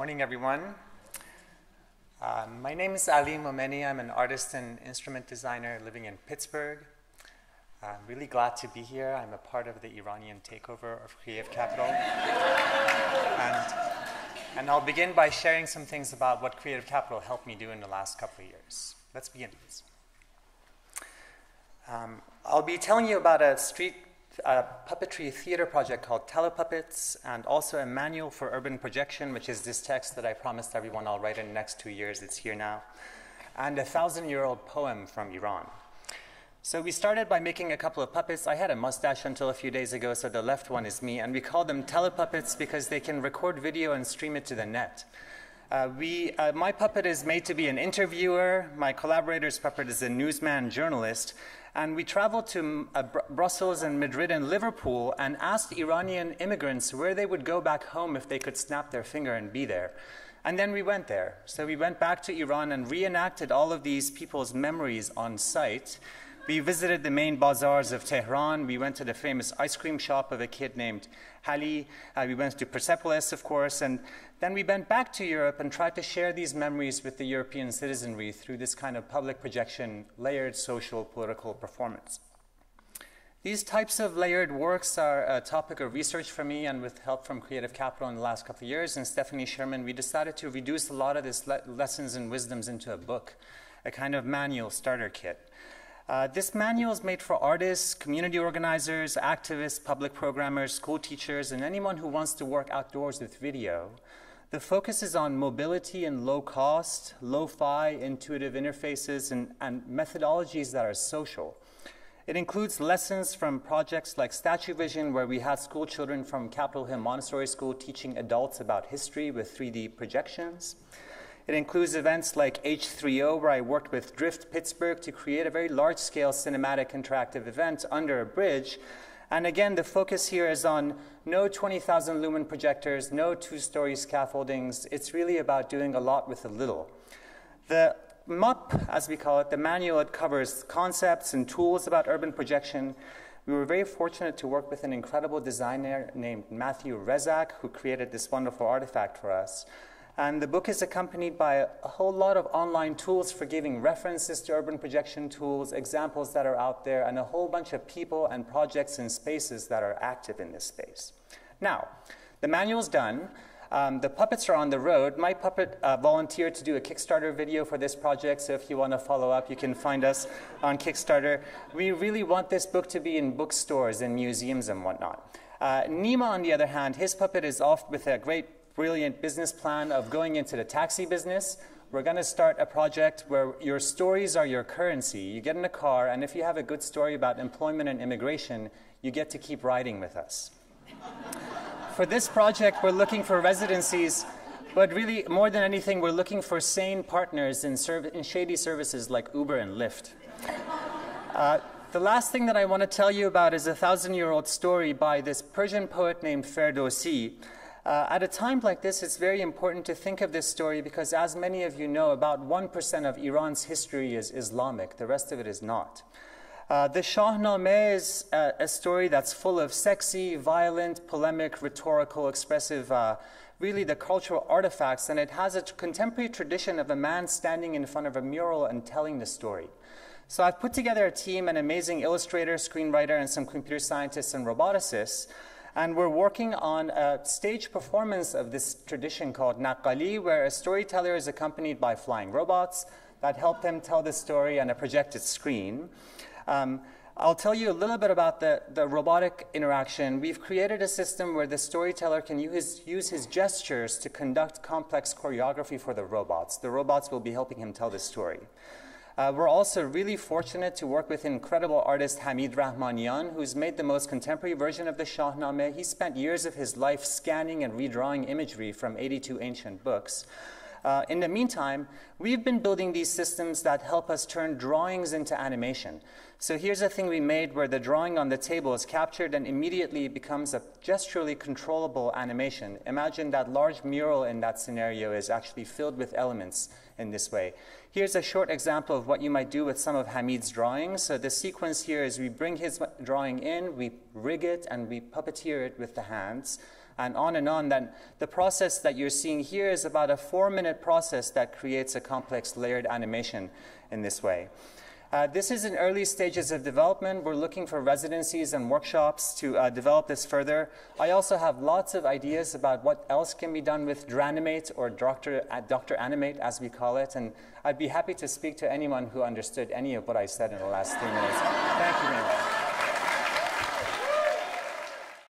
morning, everyone. Uh, my name is Ali Momeni. I'm an artist and instrument designer living in Pittsburgh. I'm really glad to be here. I'm a part of the Iranian takeover of Creative Capital. and, and I'll begin by sharing some things about what Creative Capital helped me do in the last couple of years. Let's begin, please. Um, I'll be telling you about a street a puppetry theater project called Telepuppets, and also a manual for urban projection, which is this text that I promised everyone I'll write in the next two years. It's here now. And a thousand year old poem from Iran. So we started by making a couple of puppets. I had a mustache until a few days ago, so the left one is me. And we call them telepuppets because they can record video and stream it to the net. Uh, we, uh, my puppet is made to be an interviewer. My collaborator's puppet is a newsman journalist. And we traveled to uh, Br Brussels and Madrid and Liverpool and asked Iranian immigrants where they would go back home if they could snap their finger and be there. And then we went there. So we went back to Iran and reenacted all of these people's memories on site. We visited the main bazaars of Tehran. We went to the famous ice cream shop of a kid named Hali. Uh, we went to Persepolis, of course, and then we went back to Europe and tried to share these memories with the European citizenry through this kind of public projection, layered social political performance. These types of layered works are a topic of research for me, and with help from Creative Capital in the last couple of years and Stephanie Sherman, we decided to reduce a lot of these le lessons and wisdoms into a book, a kind of manual starter kit. Uh, this manual is made for artists, community organizers, activists, public programmers, school teachers, and anyone who wants to work outdoors with video. The focus is on mobility and low cost, lo-fi, intuitive interfaces, and, and methodologies that are social. It includes lessons from projects like Statue Vision, where we had school children from Capitol Hill Montessori School teaching adults about history with 3D projections. It includes events like H3O, where I worked with Drift Pittsburgh to create a very large scale cinematic interactive event under a bridge. And again, the focus here is on no 20,000 lumen projectors, no two story scaffoldings. It's really about doing a lot with a little. The MUP, as we call it, the manual, it covers concepts and tools about urban projection. We were very fortunate to work with an incredible designer named Matthew Rezak, who created this wonderful artifact for us. And the book is accompanied by a, whole lot of online tools for giving references to urban projection tools, examples that are out there, and a whole bunch of people and projects and spaces that are active in this space. Now, the manual's done. Um, the puppets are on the road. My puppet uh, volunteered to do a Kickstarter video for this project, so if you want to follow up, you can find us on Kickstarter. We really want this book to be in bookstores and museums and whatnot. Uh, Nima, on the other hand, his puppet is off with a great brilliant business plan of going into the taxi business. We're going to start a project where your stories are your currency. You get in a car, and if you have a good story about employment and immigration, you get to keep riding with us. for this project, we're looking for residencies, but really, more than anything, we're looking for sane partners in, in shady services like Uber and Lyft. Uh, the last thing that I want to tell you about is a thousand year old story by this Persian poet named Ferdowsi. Uh, at a time like this, it's very important to think of this story because, as many of you know, about 1% of Iran's history is Islamic, the rest of it is not. Uh, the Shahnameh is a, a, story that's full of sexy, violent, polemic, rhetorical, expressive, uh, really the cultural artifacts, and it has a contemporary tradition of a man standing in front of a mural and telling the story. So I've put together a team, an amazing illustrator, screenwriter, and some computer scientists and roboticists and we're working on a stage performance of this tradition called Naqali, where a storyteller is accompanied by flying robots that help them tell the story on a projected screen. Um, I'll tell you a little bit about the, the robotic interaction. We've created a system where the storyteller can use, use his gestures to conduct complex choreography for the robots. The robots will be helping him tell the story. Uh, we're also really fortunate to work with incredible artist Hamid Rahmanian, who's made the most contemporary version of the Shahnameh. He spent years of his life scanning and redrawing imagery from 82 ancient books. Uh, in the meantime, we've been building these systems that help us turn drawings into animation. So here's a thing we made where the drawing on the table is captured and immediately becomes a gesturally controllable animation. Imagine that large mural in that scenario is actually filled with elements in this way. Here's a short example of what you might do with some of Hamid's drawings. So the sequence here is we bring his drawing in, we rig it, and we puppeteer it with the hands. And on and on, then the process that you're seeing here is about a four minute process that creates a complex layered animation in this way. Uh, this is in early stages of development. We're looking for residencies and workshops to uh, develop this further. I also have lots of ideas about what else can be done with Dranimate or Dr. Uh, Dr. Animate, as we call it. And I'd be happy to speak to anyone who understood any of what I said in the last three minutes. Thank you very much.